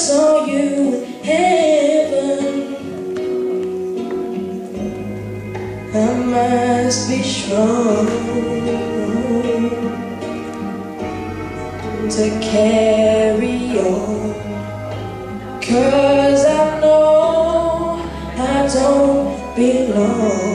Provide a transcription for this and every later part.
saw you in heaven. I must be strong To carry on. Cause I know I don't belong.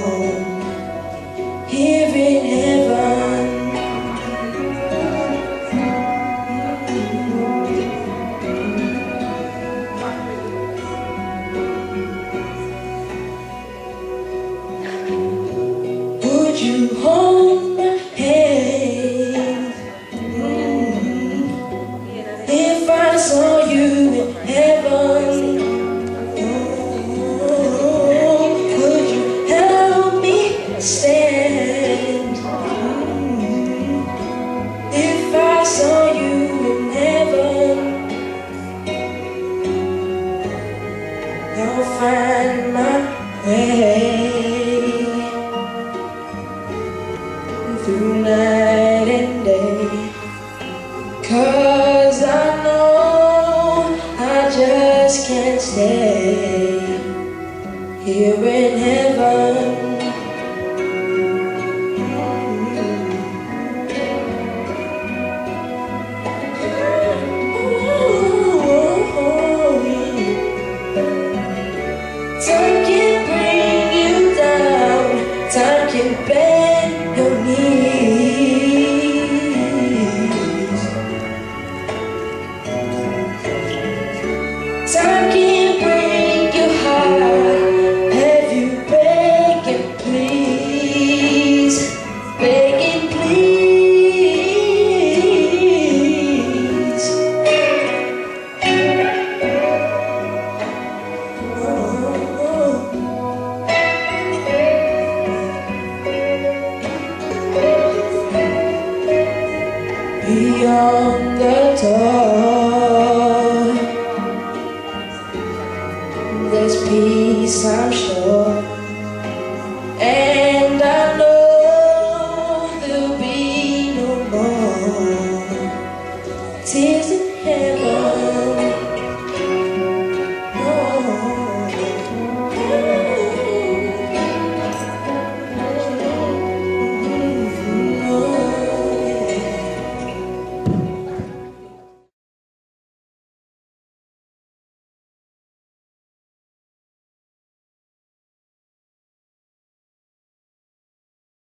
You hold my hand if I saw you in heaven? Would you help me stand if I saw you in heaven? I'll find my way through night and day. Cause I know I just can't stay here in heaven. Time can bring you high. Have you please? Please. Beyond the door, There's peace I'm sure.